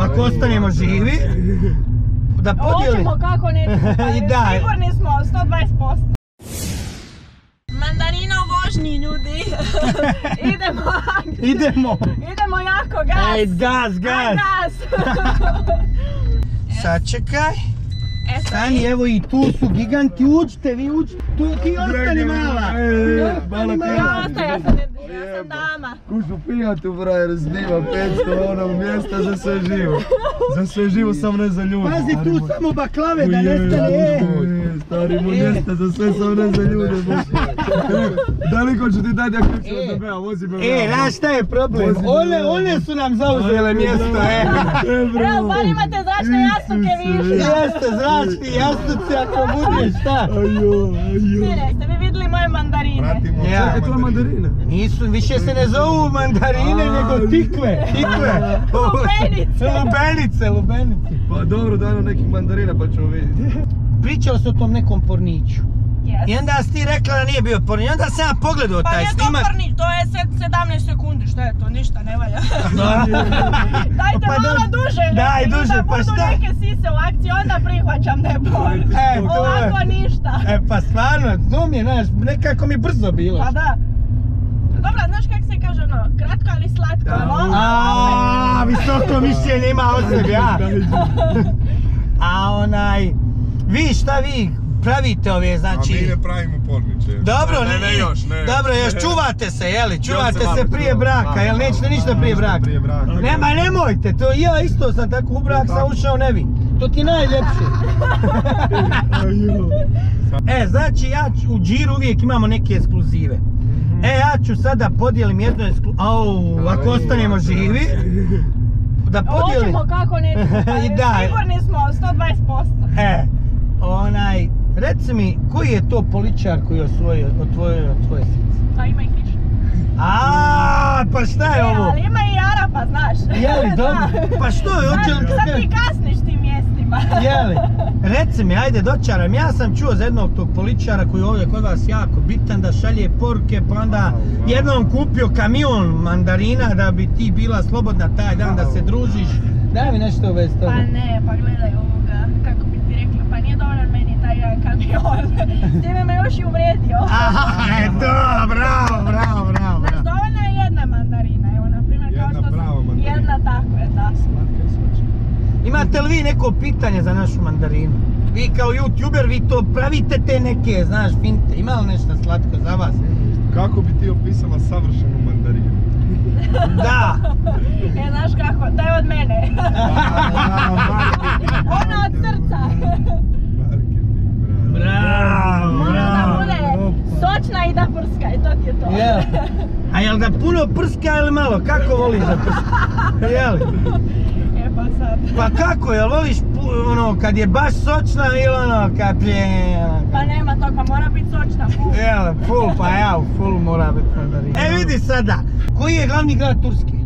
ako ostanemo živi, da podijelimo. Hoćemo kako nećemo, pa sigurni smo 120%. Mandarina u vožnji, ljudi. idemo, Idemo. idemo jako, gas. Ej, gas, Aj, gas. gas. Sačekaj. E, Stani, evo i tu su giganti, uđite vi, uđite. Tu ti ostani mala. Malo mala. Ja ostaje, ja sam, ja sam dama. Kušu pijatu frajer snima 500 onog mjesta za sve živo. Za sve živo sam ne za ljude. Pazi tu samo baklave da nestane. E. Stari mu mjesta za sve sam ne za ljude. Daliko ću ti dati ako ću E. od tebe, a vozi me E, znaš šta je problem? One, one su nam zauzele mjesto, e. E, bravo. Evo, bar imate zračne jastuke više. Jeste, zračni jastuci ako budeš, šta? Ajo, ajo. Ste vi vidjeli moje mandarine? Ja. Čekaj, to je mandarina. Nisu, više se ne zovu mandarine, nego tikve, tikve. Lubenice. Lubenice, lubenice. Pa dobro, daj nam nekih mandarina pa ćemo vidjeti. Pričao se o tom nekom porniću. Yes. I onda si ti rekla da nije bio pornić, onda sam ja pogledao Pa taj nije to snimak. pornić, to je sed- 17 sekundi, šta je to, ništa, ne valja. Dajte Pa malo da- duže, daj duže, da pa budu šta? neke sise u akciji, onda prihvaćam da je porn. E, to je. Ovako ništa. E pa stvarno, to mi je, znaš, nekako mi brzo bilo. Pa da. Dobro, znaš kak se kaže ono, kratko ali slatko, ono? A, visoko mišljenje ima o sebi, a? A onaj, vi šta vi pravite ove, A znači... mi ne pravimo porniče. Dobro, ne, ne, još, ne. Dobro, još čuvate se, jeli? Čuvate se prije braka, jel nećete ništa prije braka? prije braka. Nema, nemojte, to ja isto sam tako u brak sam ušao ne vi. To ti je najljepše. E, znači ja ću, u džiru uvijek imamo neke ekskluzive. E, ja ću sada podijelim jednu ekskluzivu, au, ako ostanemo živi, da podijelim. Hoćemo kako nećemo, pa sigurni smo 120%. E, onaj, reci mi, koji je to poličar koji je osvojio od tvoje, od tvoje srce? A ima ih više. A, pa šta je E, ovo? ali ima i Arapa, znaš. Jeli, dobro? Pa što je, hoće li... Sad, sad ti kasniš tim mjestima. Jeli, reci mi, ajde dočaram, ja sam čuo za jednog tog političara koji je ovdje kod vas jako bitan da šalje poruke, pa onda jednom kupio kamion mandarina da bi ti bila slobodna taj dan da se družiš. Daj mi nešto u vezi toga. Pa ne, pa gledaj ovoga, kako bi ti rekla, pa nije dovoljan jedan kamion. S time me još i uvrijedio. Aha, eto, bravo, bravo, bravo, Znaš, dovoljna je jedna mandarina, evo, na primjer, kao Jedna što sam... Jedna tako je, da. Imate li vi neko pitanje za našu mandarinu? Vi kao youtuber, vi to pravite te neke, znaš, finte. Ima li nešto slatko za vas? Kako bi ti opisala savršenu mandarinu? Da. E, znaš kako, to je od mene. Ona od srca. Bravo. Bravo, Mora da bude sočna i da prska, i to ti je to. Jel? A jel da puno prska ili malo? Kako voliš da prska? Jel? E pa sad. Pa kako, jel voliš ono kad je baš sočna ili ono kad je... Pa nema tog, pa mora biti sočna. fu. Jel, full, pa ja, full mora biti mandarina. E vidi sada, koji je glavni grad Turske?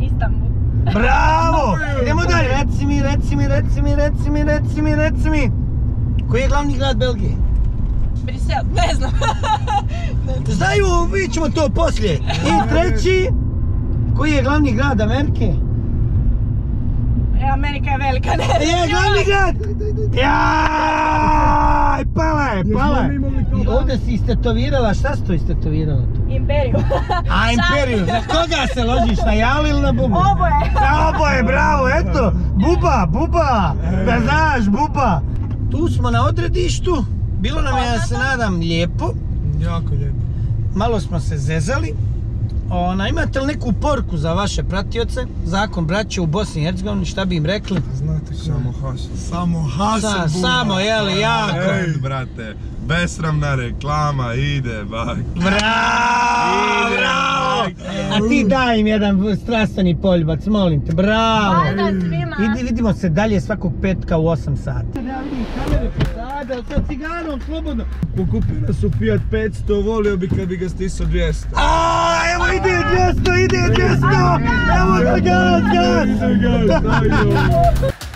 Istanbul. Bravo! Idemo dalje, reci mi, reci mi, reci mi, reci mi, reci mi, reci mi. Koji je glavni grad Belgije? Brisel, ne znam. Znaju, vidjet ćemo to poslije. I treći, koji je glavni grad Amerike? E, Amerika je velika, ne Je glavni grad! Jaj, pala je, pala je. I ovdje si istetovirala, šta si to istetovirala tu? Imperiju. A imperiju, na koga se ložiš, na jali ili na bubu? Oboje. Na oboje, bravo, eto, buba, buba, da znaš, buba. Tu smo na odredištu, bilo nam je, ja se nadam, lijepo, Jako lijepo. malo smo se zezali. Ona, imate li neku poruku za vaše pratioce? Zakon braće u Bosni i Hercegovini, šta bi im rekli? Znate Samo hašem. Samo Sa, hasan samo, jeli, jako. Ej, brate, besramna reklama ide, bak. Bravo, Ide, bravo. majke. A ti daj im jedan strastveni poljubac, molim te, bravo. Valjda svima. Idi, vidimo se dalje svakog petka u 8 sati. Ja vidim kamere posada, sa ciganom, slobodno. Kupio su Fiat 500, volio bi kad bi ga stisao 200. A, evo ide 200, ide 200! Evo ga, gas, gas! Ide ga, daj, jo.